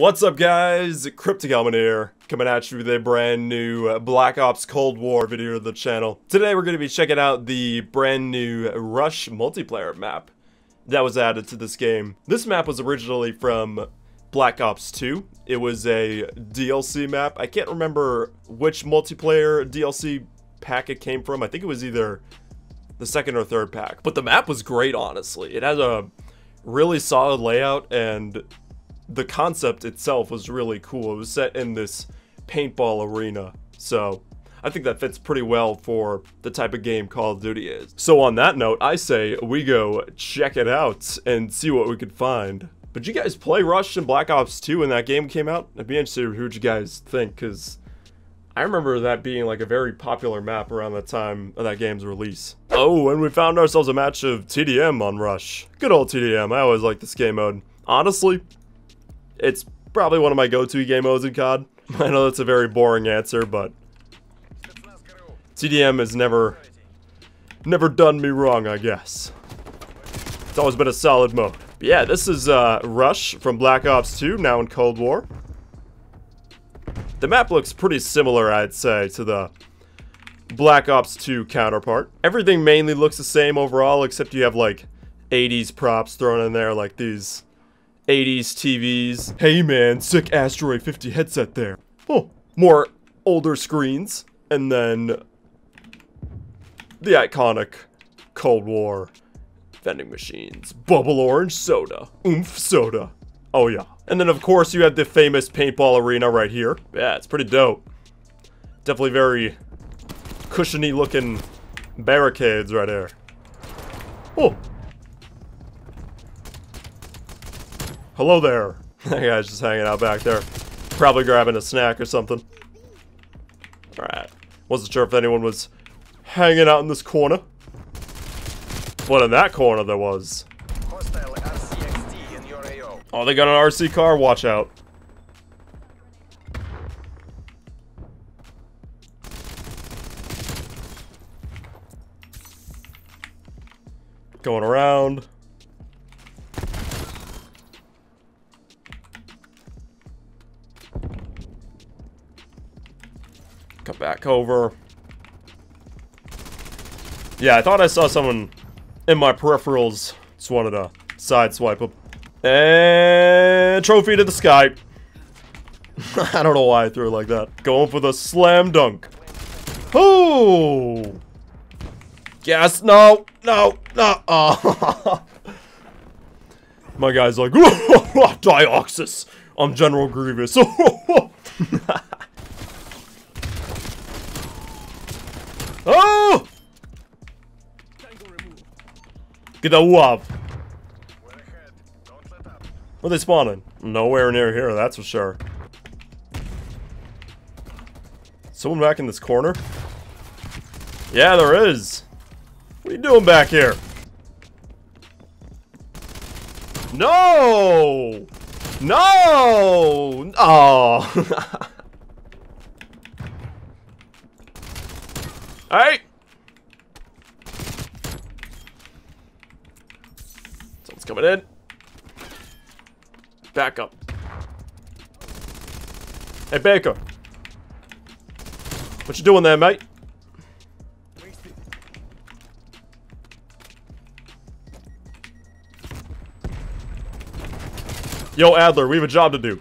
What's up guys, KrypticElement here, coming at you with a brand new uh, Black Ops Cold War video to the channel. Today we're going to be checking out the brand new Rush multiplayer map that was added to this game. This map was originally from Black Ops 2. It was a DLC map. I can't remember which multiplayer DLC pack it came from. I think it was either the second or third pack. But the map was great, honestly. It has a really solid layout and the concept itself was really cool. It was set in this paintball arena. So I think that fits pretty well for the type of game Call of Duty is. So on that note, I say we go check it out and see what we could find. But you guys play Rush and Black Ops 2 when that game came out? I'd be interested in who you guys think, because I remember that being like a very popular map around the time of that game's release. Oh, and we found ourselves a match of TDM on Rush. Good old TDM, I always like this game mode. Honestly, it's probably one of my go-to game modes in COD. I know that's a very boring answer, but TDM has never, never done me wrong, I guess. It's always been a solid mode. But yeah, this is uh, Rush from Black Ops 2, now in Cold War. The map looks pretty similar, I'd say, to the Black Ops 2 counterpart. Everything mainly looks the same overall, except you have, like, 80s props thrown in there, like these 80s TVs. Hey man, sick Astro A50 headset there. Oh, more older screens. And then the iconic Cold War vending machines. Bubble orange soda. Oomph soda. Oh yeah. And then of course you have the famous paintball arena right here. Yeah, it's pretty dope. Definitely very cushiony looking barricades right there. Oh, Hello there. That guy's just hanging out back there. Probably grabbing a snack or something. Alright. Wasn't sure if anyone was hanging out in this corner. What in that corner there was. Oh, they got an RC car? Watch out. Going around. Come back over. Yeah, I thought I saw someone in my peripherals. Just wanted to sideswipe him. And trophy to the sky. I don't know why I threw it like that. Going for the slam dunk. Oh! Yes, no, no, no. Oh. My guy's like, Dioxis. I'm General Grievous. Oh! Get the whoop. Where they spawning? Nowhere near here, that's for sure. Someone back in this corner? Yeah, there is. What are you doing back here? No! No! Oh! Hey! Someone's coming in. Back up. Hey, Baker. What you doing there, mate? Yo, Adler, we have a job to do.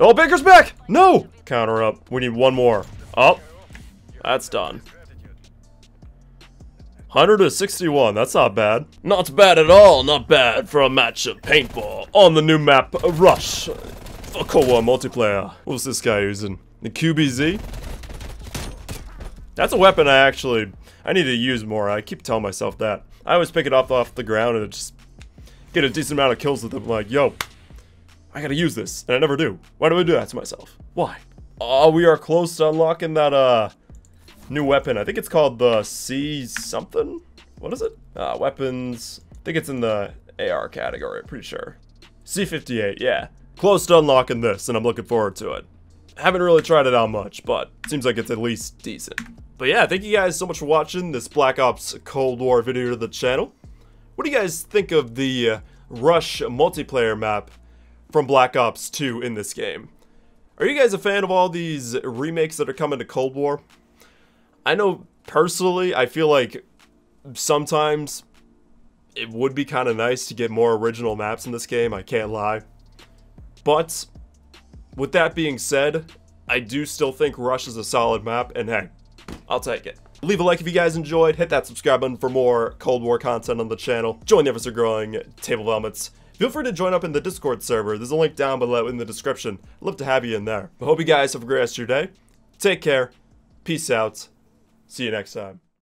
Oh, Baker's back! No! Counter up. We need one more. Up. Oh, that's done. 100 to 61, that's not bad. Not bad at all, not bad for a match of paintball on the new map Rush. For War multiplayer. What's this guy using? The QBZ? That's a weapon I actually, I need to use more. I keep telling myself that. I always pick it up off the ground and just get a decent amount of kills with it. I'm like, yo, I gotta use this. And I never do. Why do I do that to myself? Why? Oh, we are close to unlocking that, uh, new weapon. I think it's called the C something. What is it? Uh, weapons. I think it's in the AR category. I'm pretty sure. C58. Yeah. Close to unlocking this, and I'm looking forward to it. Haven't really tried it out much, but seems like it's at least decent. But yeah, thank you guys so much for watching this Black Ops Cold War video to the channel. What do you guys think of the uh, Rush multiplayer map from Black Ops 2 in this game. Are you guys a fan of all these remakes that are coming to Cold War? I know personally, I feel like sometimes it would be kind of nice to get more original maps in this game, I can't lie. But with that being said, I do still think Rush is a solid map, and hey, I'll take it. Leave a like if you guys enjoyed, hit that subscribe button for more Cold War content on the channel, join the ever so growing Table of Elements, Feel free to join up in the Discord server. There's a link down below in the description. Love to have you in there. I hope you guys have a great rest of your day. Take care. Peace out. See you next time.